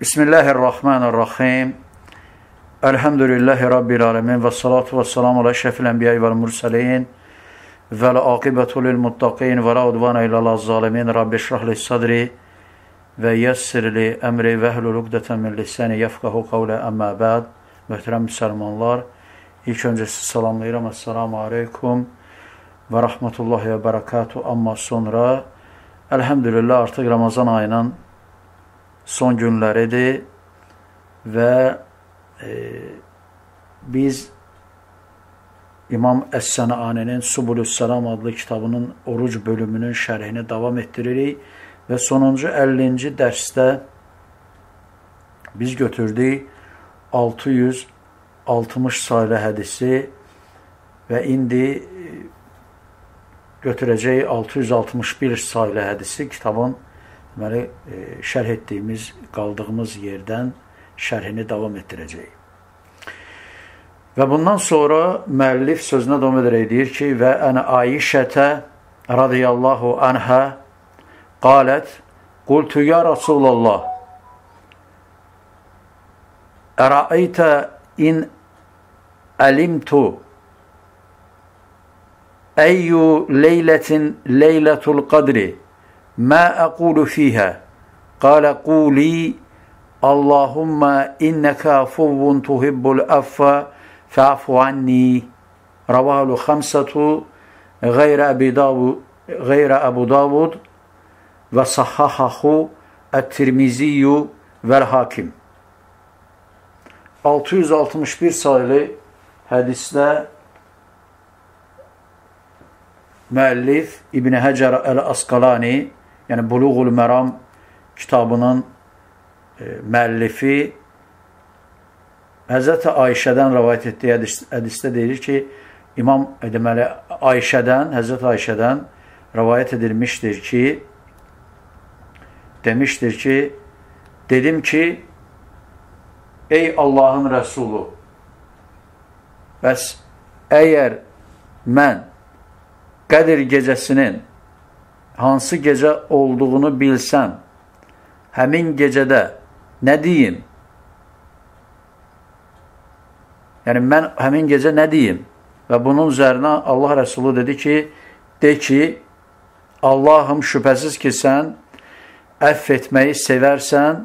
Bismillahirrahmanirrahim. Elhamdülillahi Rabbil alemin və salatu və salamu alə şəfil ənbiyayı vəl mürsəlin və lə aqibətu lil muttaqin və lə udvana ilə zalimin Rabbi şrahli sadri və yəssirli əmri və əhlul uqdətən min lisəni yəfqəhu qavlə əmmə bəd Möhtərəm müsəlmanlar, ilk öncəsi salamlayıram. Əssalamu aleykum və rəhmətullahi və bərəkatu. Amma sonra, əlhəmdülillah, artıq Ramazan ayının son günləridir və e, biz İmam Əs-Sənaninin Subulüs-Səlam adlı kitabının oruc bölümünün şərhini davam etdiririk və sonuncu 50-ci dərsdə biz götürdük 660 saylı hədisi və indi e, götürəcək 661 saylı hədisi kitabın deməli, e, şərh etdiyimiz, qaldığımız yerdən şərhini davam etdirəcəyik. Və bundan sonra müəllif sözünə davam edərək deyir ki, və ənə Ayişətə radiyallahu anhə qalət, qultu ya Rasulallah, ərəəytə in əlimtu əyyü leylətin leylətul qadri ما أقول فيها؟ قال قولي اللهم إنك عفو تحب العفو فاعف عني. رواه الخمسة غير أبي داود غير أبو داود وصححه və hakim 661 sayılı hədisdə müəllif İbn Həcər Əl-Asqalani yəni Buluğul Məram kitabının e, müəllifi Həzrəti Ayşədən rəvayət etdiyi hədis, hədisdə deyilir ki, İmam e, deməli Ayşədən, Həzrəti Ayşədən rəvayət edilmişdir ki, demişdir ki, dedim ki, ey Allahın Rəsulu, bəs əgər mən Qədir gecəsinin hansı gecə olduğunu bilsəm, həmin gecədə nə deyim? Yəni, mən həmin gecə nə deyim? Və bunun üzərinə Allah Rəsulu dedi ki, de ki, Allahım şübhəsiz ki, sən əff etməyi sevərsən,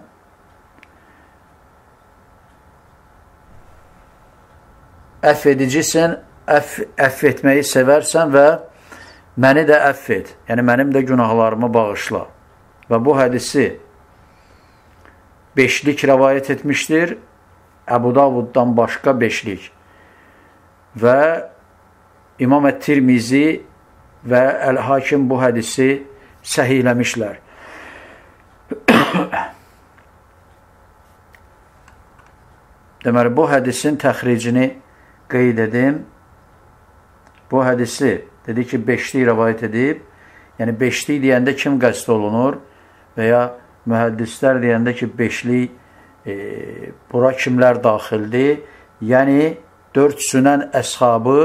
əff edicisin, əff, əff etməyi sevərsən və məni də əff et, yəni mənim də günahlarımı bağışla. Və bu hədisi beşlik rəvayət etmişdir, Əbu Davuddan başqa beşlik. Və İmam Ət-Tirmizi və Əl-Hakim bu hədisi səhiyləmişlər. Deməli, bu hədisin təxricini qeyd edim. Bu hədisi Dedi ki, beşlik rəvayət edib. Yəni, beşlik deyəndə kim qəsd olunur? Və ya mühəddislər deyəndə ki, beşlik e, bura kimlər daxildir? Yəni, dörd sünən əshabı,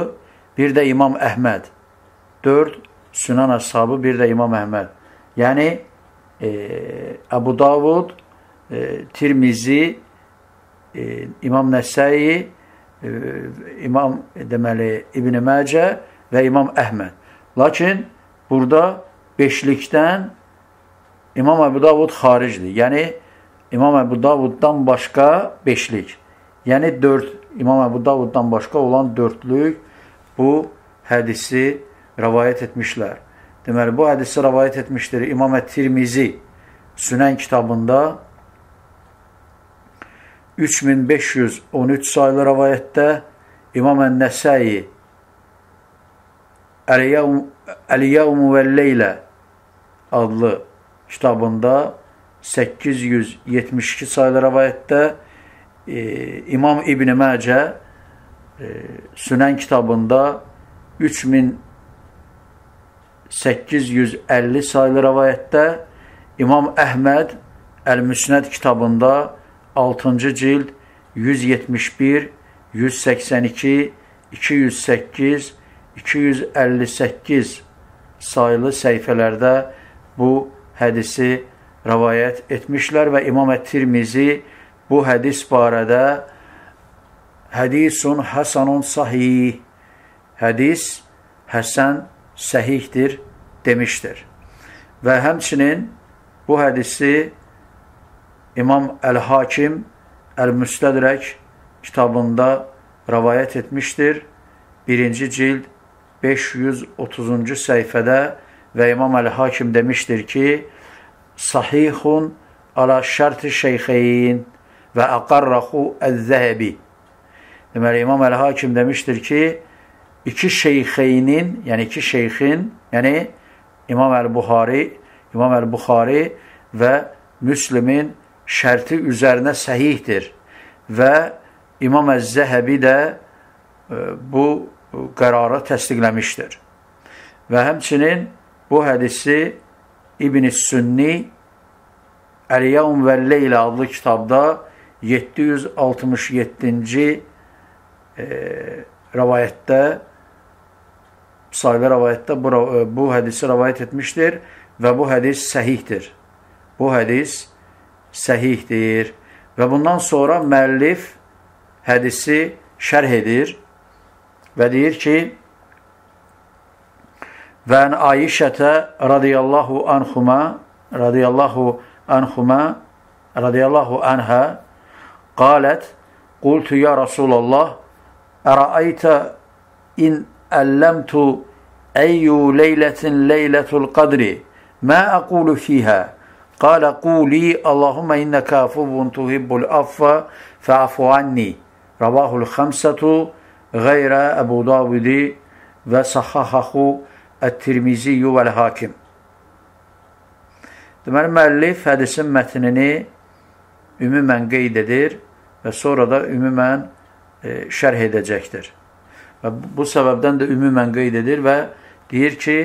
bir də İmam Əhməd. Dörd sünən əshabı, bir də İmam Əhməd. Yəni, e, Əbu Davud, e, Tirmizi, e, İmam Nəsəyi, e, İmam deməli İbn Məcə və İmam Əhməd. Lakin burada beşlikdən İmam Əbu Davud xaricdir. Yəni, İmam Əbu Davuddan başqa beşlik. Yəni, dörd, İmam Əbu Davuddan başqa olan dördlük bu hədisi rəvayət etmişlər. Deməli, bu hədisi rəvayət etmişdir İmam Ət-Tirmizi Sünən kitabında 3513 saylı rəvayətdə İmam Ən-Nəsəyi Əl-Yəvmu və Leylə adlı kitabında 872 sayılı rəvayətdə e, İmam İbn Məcə e, Sünən kitabında 3850 sayılı rəvayətdə İmam Əhməd Əl-Müsnəd kitabında 6-cı cild 171, 182, 208, 258 sayılı səhifələrdə bu hədisi rəvayət etmişlər və İmam Ət-Tirmizi bu hədis barədə hədisun həsanun sahih hədis həsən səhihdir demişdir. Və həmçinin bu hədisi İmam Əl-Hakim Əl-Müstədrək kitabında rəvayət etmişdir. Birinci cild 530-cu səhifədə və İmam Əl-Hakim demişdir ki, sahihun ala şərti şeyxeyn və əqarraxu əz-zəhəbi. Deməli, İmam Əl-Hakim demişdir ki, iki şeyxeynin, yəni iki şeyxin, yəni İmam Əl-Buxari, İmam Əl-Buxari və Müslimin şərti üzərinə səhihdir və İmam Əz-Zəhəbi də e, bu qərarı təsdiqləmişdir. Və həmçinin bu hədisi İbn-i Sünni Əl-Yavm və Leylə adlı kitabda 767-ci e, rəvayətdə sahibə rəvayətdə bu, e, bu hədisi rəvayət etmişdir və bu hədis səhihdir. Bu hədis səhihdir və bundan sonra müəllif hədisi şərh edir və deyir ki, və ən Ayişətə radiyallahu anhuma radiyallahu anhuma radiyallahu anhə qalət qultu ya Rasulallah ərəaytə in əlləmtu əyyu leylətin leylətul qadri mə əqulu fiyhə qālə qūli Allahumma innəkə afuvun tuhibbul affa fəafu anni. Rəvahul xəmsətu qeyrə Əbu Davudi və sahahahu ət-Tirmiziyyu vəl-Hakim Deməli, müəllif hədisin mətnini ümumən qeyd edir və sonra da ümumən e, şərh edəcəkdir. Və bu səbəbdən də ümumən qeyd edir və deyir ki,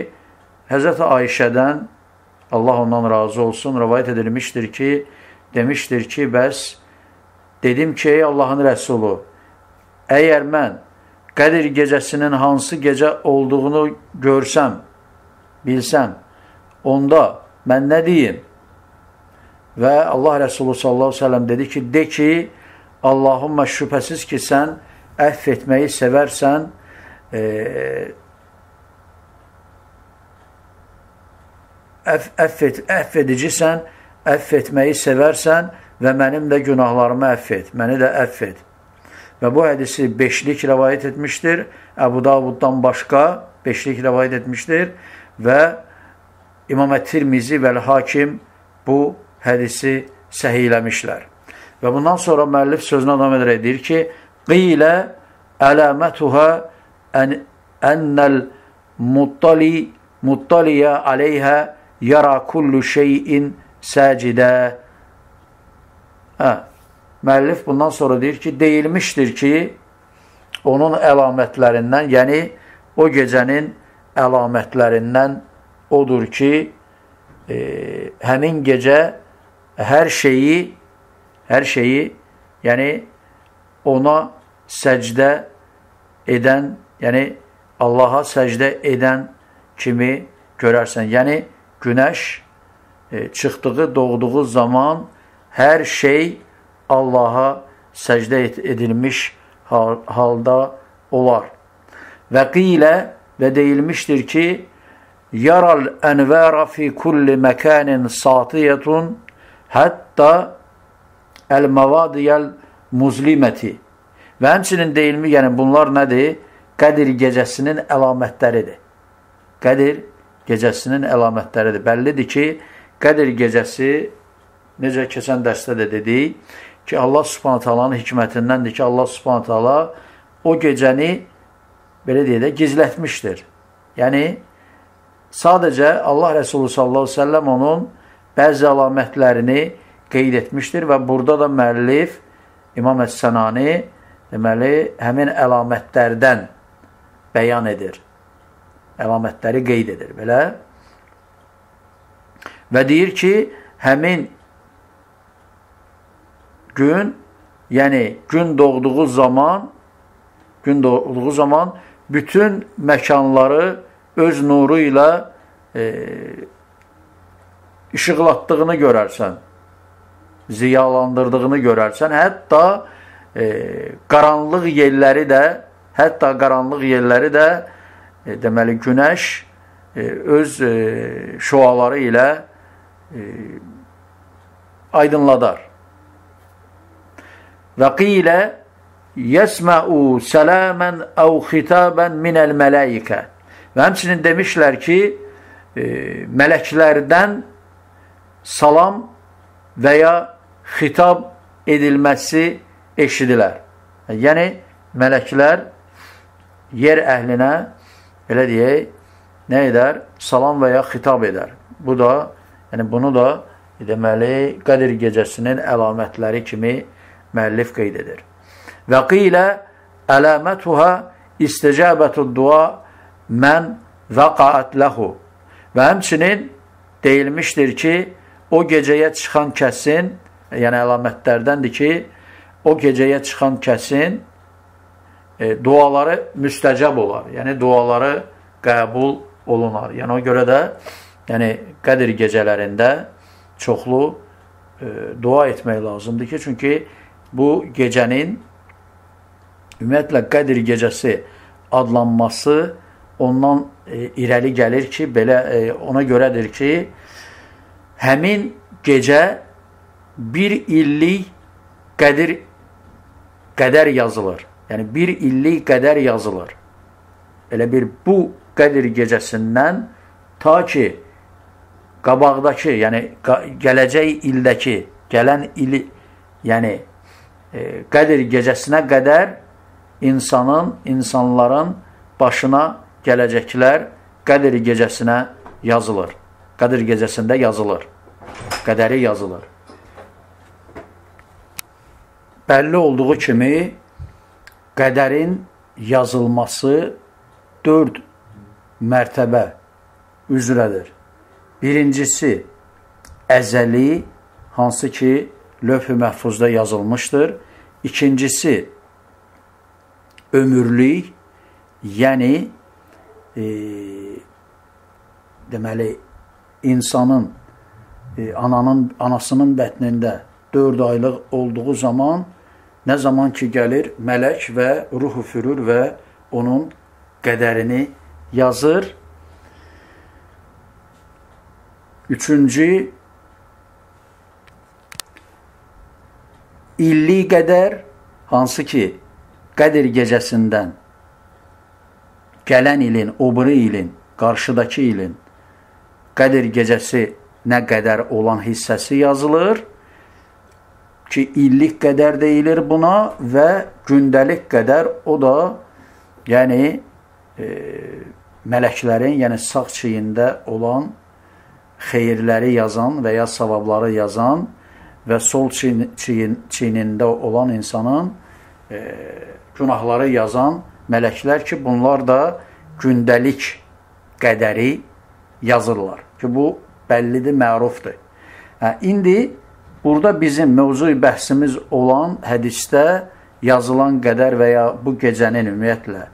Həzrət Ayşədən, Allah ondan razı olsun, rəvayət edilmişdir ki, demişdir ki, bəs dedim ki, ey Allahın rəsulu, əgər mən Qədir gecəsinin hansı gecə olduğunu görsəm, bilsəm, onda mən nə deyim? Və Allah Rəsulü sallallahu aleyhi ve sellem dedi ki, de ki, Allahumma şübhəsiz ki, sən əff etməyi sevərsən, e, əff, əff, et, əff edicisən, əff etməyi sevərsən və mənim də günahlarımı əff et, məni də əff et. Və bu hədisi beşlik rəvayət etmişdir. Əbu Davuddan başqa beşlik rəvayət etmişdir və İmam Ət-Tirmizi və Hakim bu hədisi səhiyləmişlər. Və bundan sonra müəllif sözünə adam edərək deyir ki, qilə əlamətuhə ən, ənəl muttali muttaliyə aleyhə yara kullu şeyin səcidə hə, müəllif bundan sonra deyir ki, deyilmişdir ki, onun əlamətlərindən, yəni o gecənin əlamətlərindən odur ki, e, həmin gecə hər şeyi, hər şeyi, yəni ona səcdə edən, yəni Allaha səcdə edən kimi görərsən. Yəni, günəş e, çıxdığı, doğduğu zaman hər şey Allaha səcdə edilmiş halda olar. Və qilə və deyilmişdir ki, yaral ənvəra fi kulli məkanin satiyyətun hətta əl-məvadiyəl muzliməti və həmçinin deyilmi, yəni bunlar nədir? Qədir gecəsinin əlamətləridir. Qədir gecəsinin əlamətləridir. Bəllidir ki, Qədir gecəsi necə keçən dərsdə də dedik, ki, Allah subhanət alanın hikmətindəndir ki, Allah subhanət ala o gecəni, belə deyə də, gizlətmişdir. Yəni, sadəcə Allah Rəsulü sallallahu aleyhi ve sellem onun bəzi əlamətlərini qeyd etmişdir və burada da müəllif İmam Əs-Sənani deməli, həmin əlamətlərdən bəyan edir. Əlamətləri qeyd edir, belə. Və deyir ki, həmin gün, yəni gün doğduğu zaman, gün doğduğu zaman bütün məkanları öz nuru ilə e, işıqlatdığını görərsən, ziyalandırdığını görərsən, hətta e, qaranlıq yerləri də, hətta qaranlıq yerləri də e, deməli günəş e, öz e, şüaları ilə e, aydınladar. Və qilə yəsməu sələmən əv xitabən minəl mələikə. Və həmçinin demişlər ki, e, mələklərdən salam və ya xitab edilməsi eşidilər. Yəni, mələklər yer əhlinə, elə deyək, nə edər? Salam və ya xitab edər. Bu da, yəni bunu da deməli, Qədir gecəsinin əlamətləri kimi müəllif qeyd edir. Və qilə əlamətuhə istəcəbətud dua mən vəqaət ləhu. Və həmçinin deyilmişdir ki, o gecəyə çıxan kəsin, yəni əlamətlərdəndir ki, o gecəyə çıxan kəsin e, duaları müstəcəb olar. Yəni duaları qəbul olunar. Yəni o görə də yəni Qədir gecələrində çoxlu e, dua etmək lazımdır ki, çünki bu gecənin ümumiyyətlə Qədir gecəsi adlanması ondan e, irəli gəlir ki, belə e, ona görədir ki, həmin gecə bir illik qədir qədər yazılır. Yəni bir illik qədər yazılır. Elə bir bu Qədir gecəsindən ta ki qabaqdakı, yəni gələcək ildəki, gələn ili, yəni Qədir gecəsinə qədər insanın, insanların başına gələcəklər Qədir gecəsinə yazılır. Qədir gecəsində yazılır. Qədəri yazılır. Bəlli olduğu kimi qədərin yazılması dörd mərtəbə üzrədir. Birincisi əzəli, hansı ki lövh-ü məhfuzda yazılmışdır. İkincisi ömürlük, yəni e, deməli insanın e, ananın anasının bətnində 4 aylıq olduğu zaman nə zaman ki gəlir mələk və ruhu fürür və onun qədərini yazır. Üçüncü illi qədər hansı ki Qədir gecəsindən gələn ilin, o biri ilin, qarşıdakı ilin Qədir gecəsi nə qədər olan hissəsi yazılır ki, illik qədər deyilir buna və gündəlik qədər o da yəni e, mələklərin, yəni sağ çiyində olan xeyirləri yazan və ya savabları yazan və sol çiyin, çiyin, çiyinində olan insanın e, günahları yazan mələklər ki, bunlar da gündəlik qədəri yazırlar. Ki, bu bəllidir, mərufdur. Hə, indi burada bizim mövzu bəhsimiz olan hədisdə yazılan qədər və ya bu gecənin ümumiyyətlə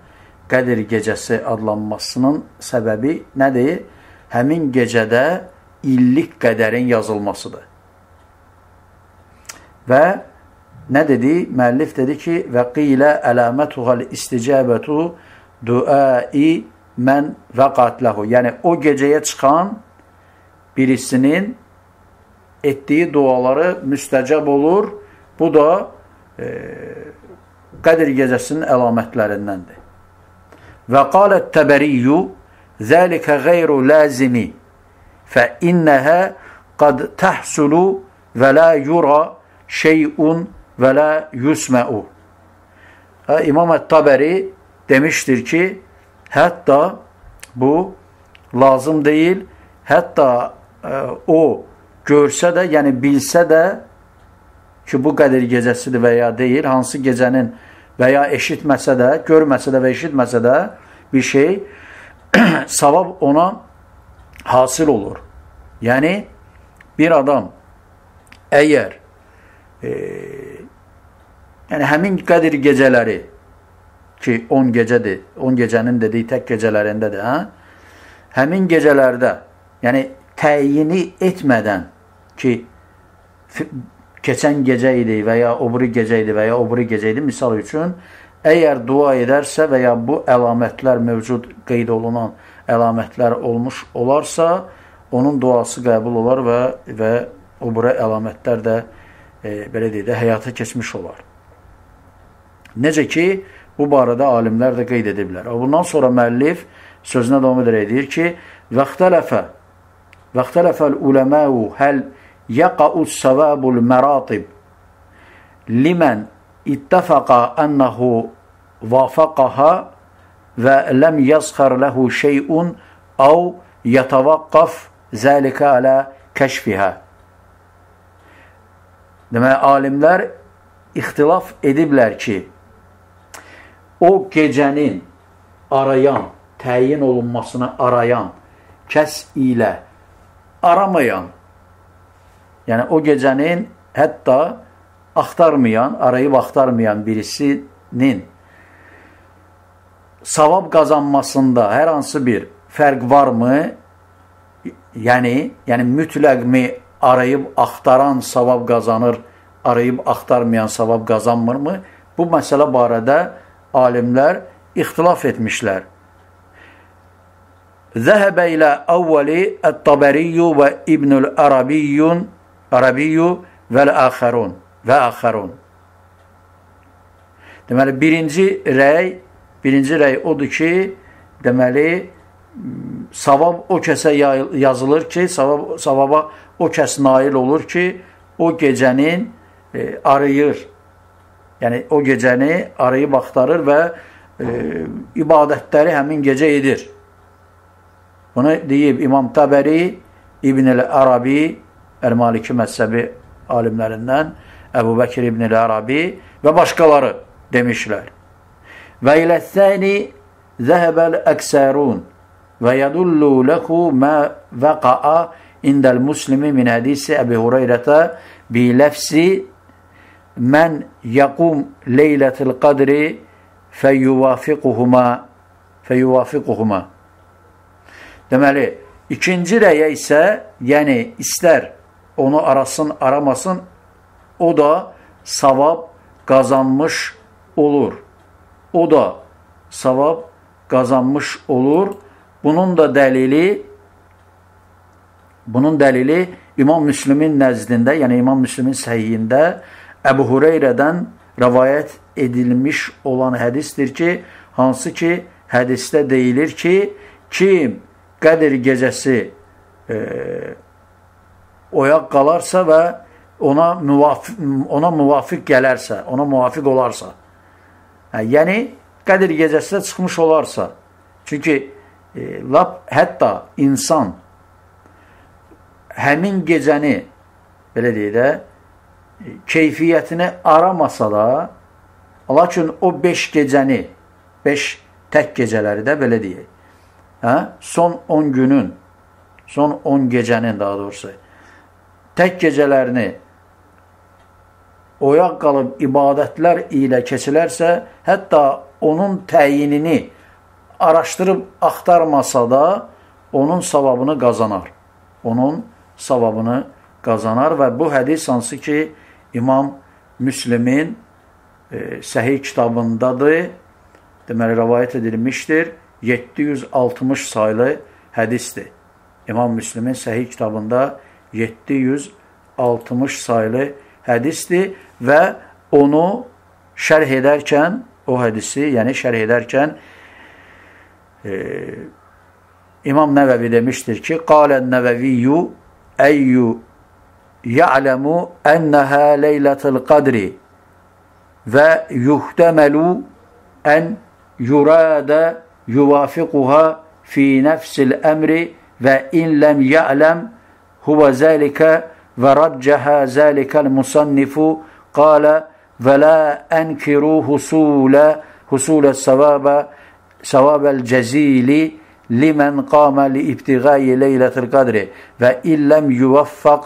Qədir gecəsi adlanmasının səbəbi nədir? Həmin gecədə illik qədərin yazılmasıdır. Və Nə dedi? Müəllif dedi ki, və qilə əlamətuhal isticəbətu duai mən vəqatləhu. Yəni, o gecəyə çıxan birisinin etdiyi duaları müstəcəb olur. Bu da e, Qədir gecəsinin əlamətlərindəndir. Və qalət təbəriyyü zəlikə qeyru lazimi fə innəhə qad təhsulu və la yura şeyun və lə yusməu. İmam Ət-Tabəri demişdir ki, hətta bu lazım deyil, hətta ə, e, o görsə də, yəni bilsə də ki, bu qədir gecəsidir və ya deyil, hansı gecənin və ya eşitməsə də, görməsə də və eşitməsə də bir şey, savab ona hasil olur. Yəni, bir adam əgər e, Yəni həmin Qədir gecələri ki 10 gecədir, 10 gecənin dediyi tək gecələrindədir, hə? Həmin gecələrdə, yəni təyini etmədən ki, keçən gecə idi və ya o biri gecə idi və ya o biri gecə idi, misal üçün, əgər dua edərsə və ya bu əlamətlər mövcud qeyd olunan əlamətlər olmuş olarsa, onun duası qəbul olar və, və o bura əlamətlər də e, belə deyək də həyata keçmiş olar. Necə ki, bu barədə alimlər də qeyd ediblər. Bundan sonra müəllif sözünə davam edərək deyir ki, "Vəxtələfə vəxtələfəl uləməu həl yaqa'us savabul məratib limən ittəfəqa ənəhu vafaqaha və ləm yazxar ləhu şeyun əv yətəvaqqaf zəlikə alə kəşfihə. Demək, alimlər ixtilaf ediblər ki, o gecənin arayan, təyin olunmasını arayan kəs ilə aramayan, yəni o gecənin hətta axtarmayan, arayıb axtarmayan birisinin savab qazanmasında hər hansı bir fərq varmı? Yəni, yəni mütləqmi arayıb axtaran savab qazanır, arayıb axtarmayan savab qazanmırmı? Bu məsələ barədə alimlər ixtilaf etmişlər. Zəhəbə ilə əvvəli Ət-Tabəriyyu və İbnül Arabiyyun Arabiyyu vəl-əxərun və əxərun. Deməli, birinci rəy Birinci rəy odur ki, deməli, savab o kəsə yazılır ki, savab, savaba o kəs nail olur ki, o gecənin e, arayır. Yəni, o gecəni arayıb axtarır və e, ibadətləri həmin gecə edir. Bunu deyib İmam Təbəri, İbn-i Arabi, Əl-Maliki məzhəbi alimlərindən, Əbu Bəkir İbn-i Arabi və başqaları demişlər. Və ilə thəni zəhəbəl əksərun və yədullu ləhu mə vəqa'a indəl muslimi min hədisi Əbi Hureyrətə bi ləfsi mən yəqum leylətil qadri fəyyuvafiquhuma fəyyuvafiquhuma Deməli, ikinci rəyə isə, yəni istər onu arasın, aramasın, o da savab qazanmış olur o da savab qazanmış olur. Bunun da dəlili bunun dəlili İmam Müslümin nəzdində, yəni İmam Müslümin səhiyində Əbu Hureyrədən rəvayət edilmiş olan hədisdir ki, hansı ki, hədisdə deyilir ki, kim Qədir gecəsi e, oyaq qalarsa və ona müvafiq, ona müvafiq gələrsə, ona müvafiq olarsa, Hə, yəni, Qədir gecəsində çıxmış olarsa, çünki e, lap hətta insan həmin gecəni, belə deyək də, e, keyfiyyətini aramasa da, lakin o 5 gecəni, 5 tək gecələri də belə deyək, hə? son 10 günün, son 10 gecənin daha doğrusu, tək gecələrini oyaq qalıb ibadətlər ilə keçilərsə, hətta onun təyinini araşdırıb axtarmasa da, onun savabını qazanar. Onun savabını qazanar və bu hədis hansı ki, İmam Müslimin e, səhih kitabındadır, deməli, rəvayət edilmişdir, 760 saylı hədisdir. İmam Müslimin səhih kitabında 760 saylı hədisdir və onu şərh edərkən, o hədisi, yəni şərh edərkən e, İmam Nəvəvi demişdir ki, Qalən Nəvəviyyu əyyü ya'ləmu ənəhə leylətil qadri və yuhtəməlu ən yuradə yuvafiquha fi nəfsil əmri və in ləm ya'ləm huvə zəlikə və raccəhə zəlikəl musannifu قال ولا sevabel cezili limen qame li ibtigai leyletil kadri ve illem yuvaffak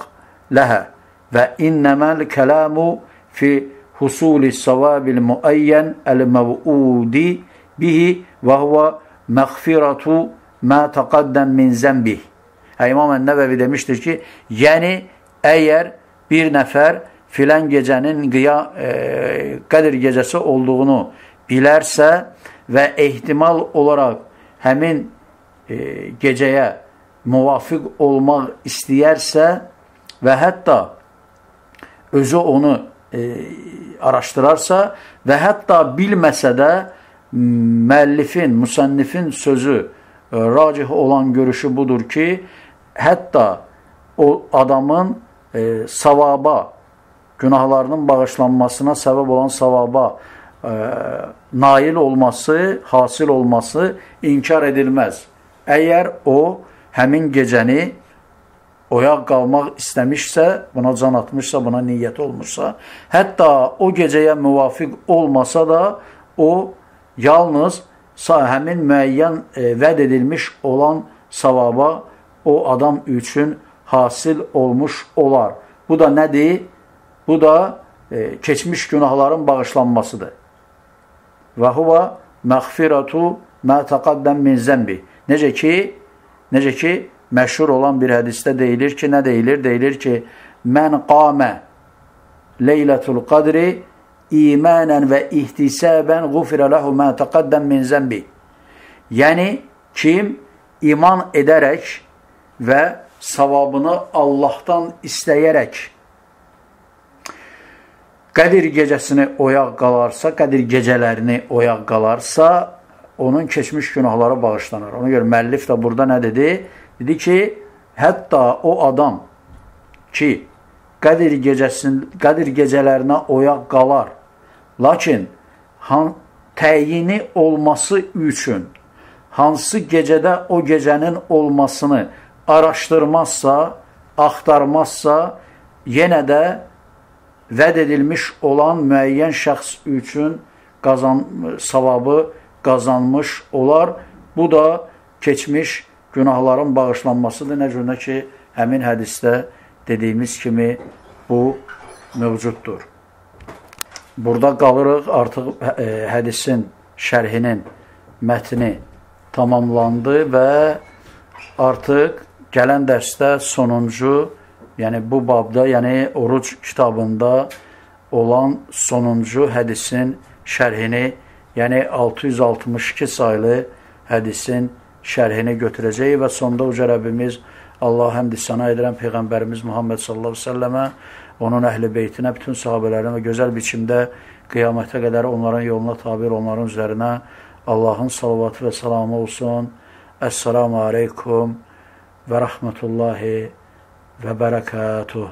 leha ve innemel kelamu fi husuli sevabil muayyen el mev'udi bihi ve huve mağfiratu ma taqaddem min zembih. İmam Ənəbəvi demişdir ki, yəni əgər bir nəfər filan gecənin qiya, e, qədir gecəsi olduğunu bilərsə, və ehtimal olaraq həmin e, gecəyə müvafiq olmaq istəyərsə və hətta özü onu e, araşdırarsa və hətta bilməsə də müəllifin, müsənnifin sözü e, racih olan görüşü budur ki, hətta o adamın e, savaba, günahlarının bağışlanmasına səbəb olan savaba nail olması, hasil olması inkar edilməz. Əgər o həmin gecəni oyaq qalmaq istəmişsə, buna can atmışsa, buna niyyət olmuşsa, hətta o gecəyə müvafiq olmasa da o yalnız həmin müəyyən vəd edilmiş olan savaba o adam üçün hasil olmuş olar. Bu da nədir? Bu da e, keçmiş günahların bağışlanmasıdır. Və huva məğfiratu mə təqaddəm min zəmbi. Necə ki, necə ki, məşhur olan bir hədisdə deyilir ki, nə deyilir? Deyilir ki, mən qamə leylətul qadri imanən və ihtisabən qufirə ləhu mə təqaddəm min zəmbi. Yəni, kim iman edərək və savabını Allahdan istəyərək Qədir gecəsini oyaq qalarsa, Qədir gecələrini oyaq qalarsa, onun keçmiş günahları bağışlanır. Ona görə müəllif də burada nə dedi? Dedi ki, hətta o adam ki, Qədir, gecəsin, Qədir gecələrinə oyaq qalar, lakin han, təyini olması üçün hansı gecədə o gecənin olmasını araşdırmazsa, axtarmazsa, yenə də vəd edilmiş olan müəyyən şəxs üçün qazan, savabı qazanmış olar. Bu da keçmiş günahların bağışlanmasıdır. Nə cürünə ki, həmin hədisdə dediyimiz kimi bu mövcuddur. Burada qalırıq, artıq e, hədisin şərhinin mətni tamamlandı və artıq gələn dərsdə sonuncu yəni bu babda, yəni oruc kitabında olan sonuncu hədisin şərhini, yəni 662 saylı hədisin şərhini götürəcək və sonda uca Rəbbimiz Allah həmd sana edirəm Peyğəmbərimiz Muhammed sallallahu səlləmə, onun əhli beytinə, bütün sahabələrinə və gözəl biçimdə qiyamətə qədər onların yoluna tabi onların üzərinə Allahın salavatı və salamı olsun. Əssalamu aleykum və rəhmətullahi ve berekatuhu.